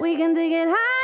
We can dig it high.